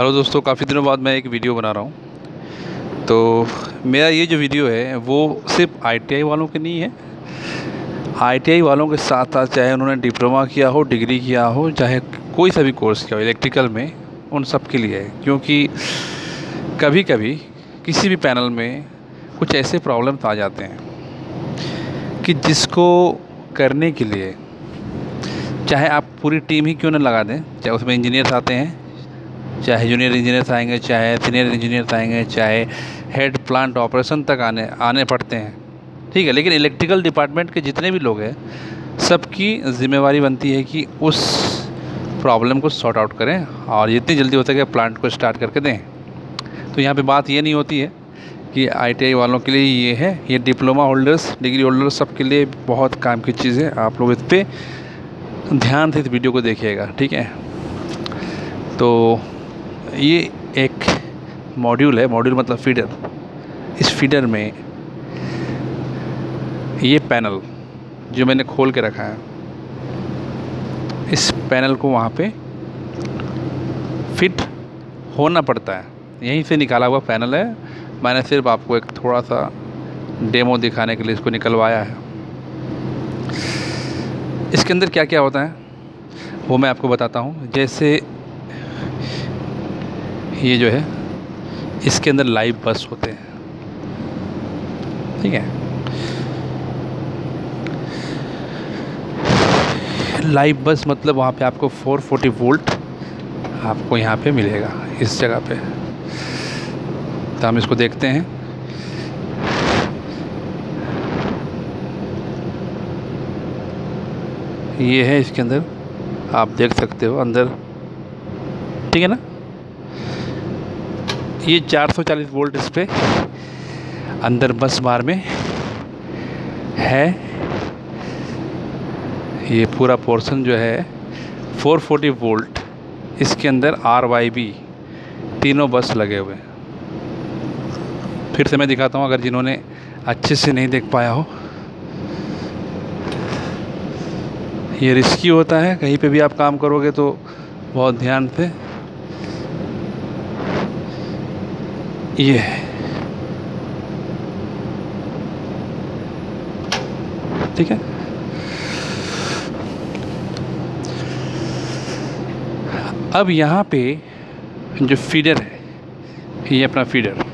Hello दोस्तों, काफ़ी दिनों बाद मैं एक वीडियो बना रहा हूँ। तो मेरा ये जो वीडियो है, वो सिर्फ़ आईटीआई वालों के नहीं है। आईटीआई वालों के साथ साथ चाहे उन्होंने डिप्लोमा किया हो, डिग्री किया हो, चाहे कोई सा भी कोर्स किया हो, इलेक्ट्रिकल में, उन सब के लिए है। क्योंकि कभी कभी किसी भी पैनल में कुछ ऐसे प्रॉब्लम्स आ जाते हैं कि जिसको करने के लिए, चाहे आप पूरी टीम ही क्यों ना लगा दें, चाहे उसमें इंजीनियर्स आते हैं चाहे जूनियर इंजीनियर्स आएँगे, चाहे सीनियर इंजीनियर्स आएँगे, चाहे हेड प्लांट ऑपरेशन तक आने आने पड़ते हैं। ठीक है, लेकिन इलेक्ट्रिकल डिपार्टमेंट के जितने भी लोग हैं, सबकी ज़िम्मेवारी बनती है कि उस प्रॉब्लम को सॉर्ट आउट करें और जितनी जल्दी हो सके प्लांट को स्टार्ट करके दें। तो यहाँ पे बात ये नहीं होती है कि आईटीआई वालों के लिए ये है, ये डिप्लोमा होल्डर्स डिग्री होल्डर्स सब के लिए बहुत काम की चीज़ है। आप लोग इस पर ध्यान से इस वीडियो को देखिएगा, ठीक है? तो ये एक मॉड्यूल है मॉड्यूल मतलब फीडर इस फीडर में ये पैनल जो मैंने खोल के रखा है, इस पैनल को वहाँ पे फिट होना पड़ता है। यहीं से निकाला हुआ पैनल है। मैंने सिर्फ़ आपको एक थोड़ा सा डेमो दिखाने के लिए इसको निकलवाया है। इसके अंदर क्या क्या होता है, वो मैं आपको बताता हूँ। जैसे ये जो है, इसके अंदर लाइव बस होते हैं। ठीक है? लाइव बस मतलब वहाँ पे आपको 440 वोल्ट आपको यहाँ पे मिलेगा, इस जगह पे। तो हम इसको देखते हैं। ये है इसके अंदर, आप देख सकते हो अंदर। ठीक है ना? ये 440 वोल्ट इस पर अंदर बस बार में है। ये पूरा पोर्शन जो है 440 वोल्ट। इसके अंदर आर वाई बी, तीनों बस लगे हुए हैं। फिर से मैं दिखाता हूँ, अगर जिन्होंने अच्छे से नहीं देख पाया हो। ये रिस्की होता है, कहीं पे भी आप काम करोगे तो बहुत ध्यान से ये है ठीक है। अब यहाँ पे जो फीडर है ये अपना फीडर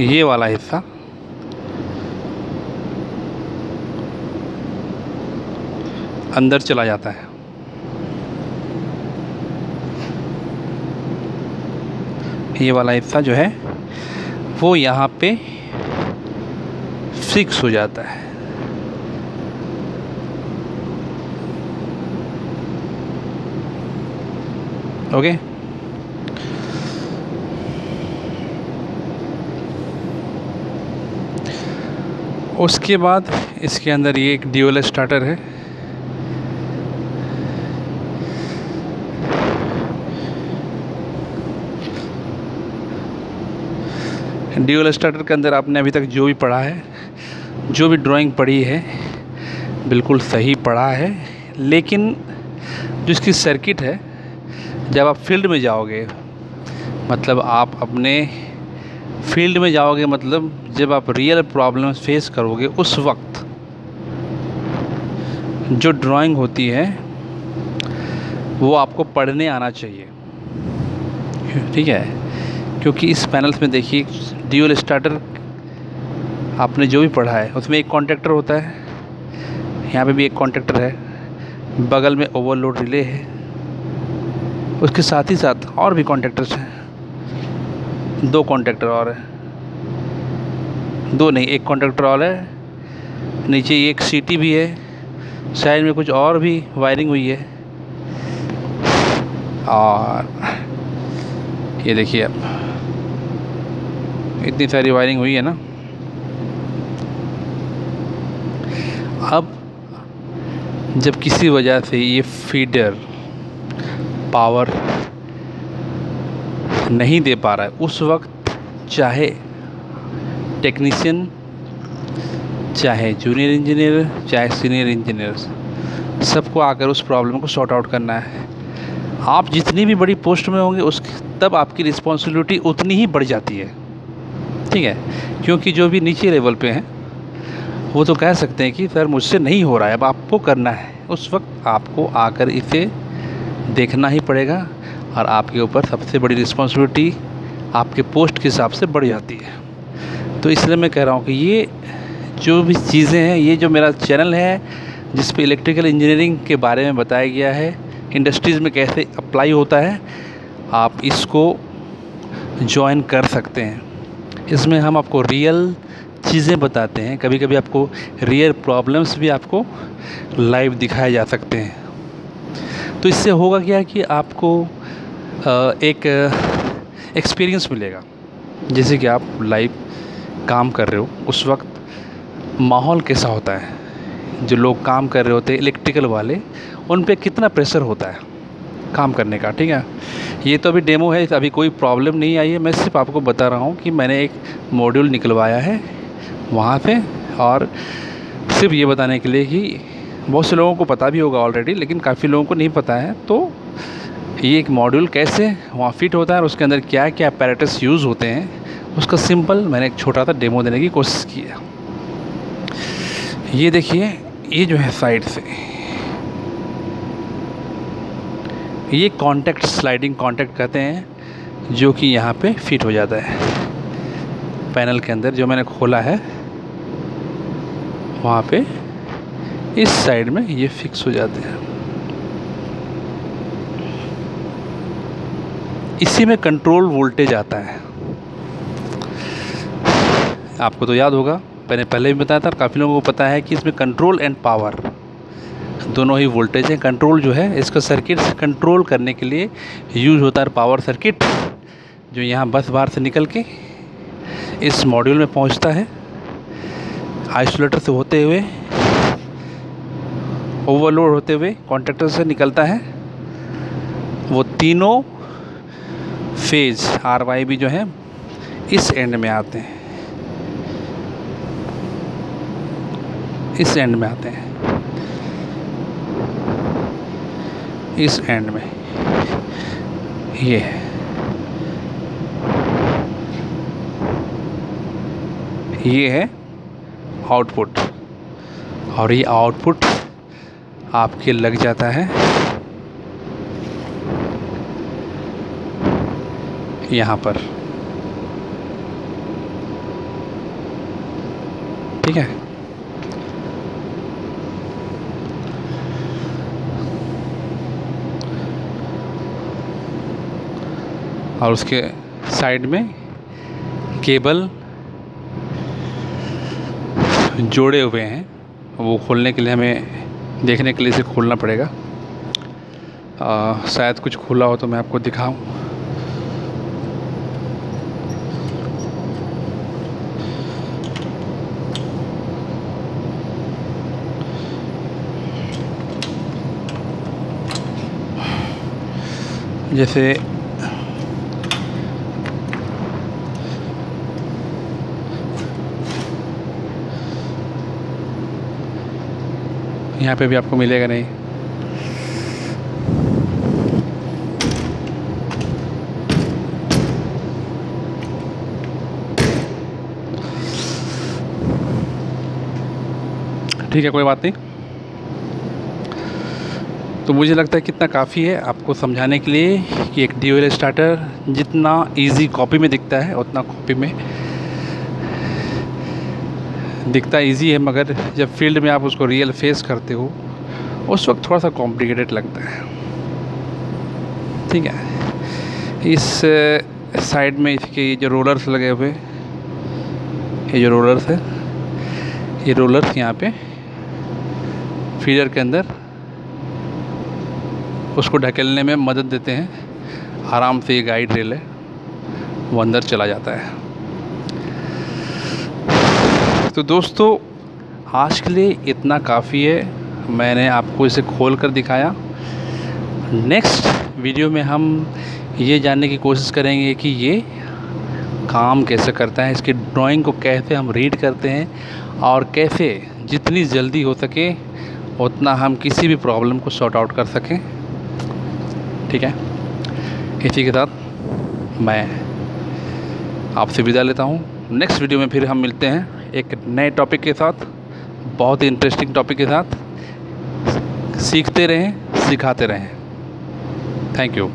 ये वाला हिस्सा। अंदर चला जाता है। ये वाला हिस्सा जो है, वो यहाँ पे फिक्स हो जाता है। Okay okay? उसके बाद इसके अंदर ये एक ड्यूल स्टार्टर है। ड्यूल स्टार्टर के अंदर आपने अभी तक जो भी पढ़ा है, जो भी ड्राइंग पढ़ी है, बिल्कुल सही पढ़ा है। लेकिन जो इसकी सर्किट है, जब आप फ़ील्ड में जाओगे मतलब आप अपने फ़ील्ड में जाओगे मतलब जब आप रियल प्रॉब्लम फेस करोगे, उस वक्त जो ड्राइंग होती है, वो आपको पढ़ने आना चाहिए। ठीक है? क्योंकि इस पैनल्स में देखिए ड्यूल स्टार्टर आपने जो भी पढ़ा है, उसमें एक कॉन्ट्रैक्टर होता है, यहाँ पे भी एक कॉन्ट्रैक्टर है, बगल में ओवरलोड रिले है, उसके साथ ही साथ और भी कॉन्ट्रैक्टर्स हैं। दो कॉन्ट्रैक्टर और है। दो नहीं, एक कॉन्ट्रैक्टर और है। नीचे एक सीटी भी है। साइड में कुछ और भी वायरिंग हुई है। और ये देखिए आप इतनी सारी वायरिंग हुई है ना। अब जब किसी वजह से ये फीडर, पावर नहीं दे पा रहा है। उस वक्त चाहे टेक्नीशियन चाहे जूनियर इंजीनियर चाहे सीनियर इंजीनियर सबको आकर उस प्रॉब्लम को सॉर्ट आउट करना है। आप जितनी भी बड़ी पोस्ट में होंगे, उस, तब आपकी रिस्पॉन्सिबिलिटी उतनी ही बढ़ जाती है। ठीक है? क्योंकि जो भी नीचे लेवल पे हैं, वो तो कह सकते हैं कि, सर, मुझसे नहीं हो रहा है, अब आपको करना है। उस वक्त आपको आकर इसे देखना ही पड़ेगा। और आपके ऊपर सबसे बड़ी रिस्पॉन्सिबिलिटी आपके पोस्ट के हिसाब से बढ़ जाती है। तो इसलिए मैं कह रहा हूँ कि ये जो भी चीज़ें हैं, ये जो मेरा चैनल है, जिस पे इलेक्ट्रिकल इंजीनियरिंग के बारे में बताया गया है इंडस्ट्रीज़ में कैसे अप्लाई होता है, आप इसको ज्वाइन कर सकते हैं। इसमें हम आपको रियल चीज़ें बताते हैं। कभी कभी आपको रियल प्रॉब्लम्स भी आपको लाइव दिखाए जा सकते हैं। तो इससे होगा क्या कि आपको एक एक्सपीरियंस मिलेगा। जैसे कि आप लाइव काम कर रहे हो, उस वक्त माहौल कैसा होता है? जो लोग काम कर रहे होते हैं इलेक्ट्रिकल वाले, उन पर कितना प्रेशर होता है काम करने का, ठीक है? ये तो अभी डेमो है, अभी कोई प्रॉब्लम नहीं आई है। मैं सिर्फ़ आपको बता रहा हूँ कि मैंने एक मॉड्यूल निकलवाया है वहाँ पे और सिर्फ़ ये बताने के लिए कि बहुत से लोगों को पता भी होगा ऑलरेडी लेकिन काफ़ी लोगों को नहीं पता है तो ये एक मॉड्यूल कैसे वहाँ फिट होता है और उसके अंदर क्या क्या पैरेटस यूज़ होते हैं, उसका सिंपल मैंने एक छोटा सा डेमो देने की कोशिश की है। ये देखिए, ये जो है साइड से, ये कॉन्टेक्ट स्लाइडिंग कॉन्टेक्ट कहते हैं, जो कि यहाँ पे फिट हो जाता है। पैनल के अंदर जो मैंने खोला है, वहाँ पे इस साइड में ये फिक्स हो जाते हैं। इसी में कंट्रोल वोल्टेज आता है। आपको तो याद होगा, मैंने पहले भी बताया था काफ़ी लोगों को पता है कि इसमें कंट्रोल एंड पावर दोनों ही वोल्टेज हैं। कंट्रोल जो है, इसको सर्किट से कंट्रोल करने के लिए यूज़ होता है पावर सर्किट जो यहाँ बस बार से निकल के इस मॉड्यूल में पहुँचता है। आइसोलेटर से होते हुए ओवरलोड होते हुए कॉन्ट्रेक्टर से निकलता है। वो तीनों फ़ेज़ आर वाई भी जो है, इस एंड में आते हैं। इस एंड में आते हैं। इस एंड में। ये है। ये है आउटपुट और ये आउटपुट आपके लग जाता है यहाँ पर। ठीक है? और उसके साइड में केबल जोड़े हुए हैं। वो खोलने के लिए हमें देखने के लिए इसे खोलना पड़ेगा। आ, शायद कुछ खुला हो तो मैं आपको दिखाऊँ। जैसे यहाँ पे भी आपको मिलेगा नहीं। ठीक है कोई बात नहीं। तो मुझे लगता है कितना काफ़ी है आपको समझाने के लिए कि एक डी स्टार्टर जितना इजी कॉपी में दिखता है, उतना कॉपी में दिखता इजी है, मगर जब फ़ील्ड में आप उसको रियल फेस करते हो, उस वक्त थोड़ा सा कॉम्प्लिकेटेड लगता है। ठीक है? इस साइड में इसके जो रोलर्स लगे हुए, ये जो रोलर्स है, ये रोलर्स यहाँ पे फीडर के अंदर उसको ढकेलने में मदद देते हैं। आराम से ये गाइड रेल है। वो अंदर चला जाता है। तो दोस्तों, आज के लिए इतना काफ़ी है। मैंने आपको इसे खोल कर दिखाया। नेक्स्ट वीडियो में हम ये जानने की कोशिश करेंगे कि ये काम कैसे करता है। इसकी ड्राइंग को कैसे हम रीड करते हैं और कैसे जितनी जल्दी हो सके, उतना हम किसी भी प्रॉब्लम को सॉर्ट आउट कर सकें। ठीक है? इसी के साथ मैं आपसे विदा लेता हूँ। नेक्स्ट वीडियो में फिर हम मिलते हैं एक नए टॉपिक के साथ, बहुत ही इंटरेस्टिंग टॉपिक के साथ। सीखते रहें, सिखाते रहें। Thank you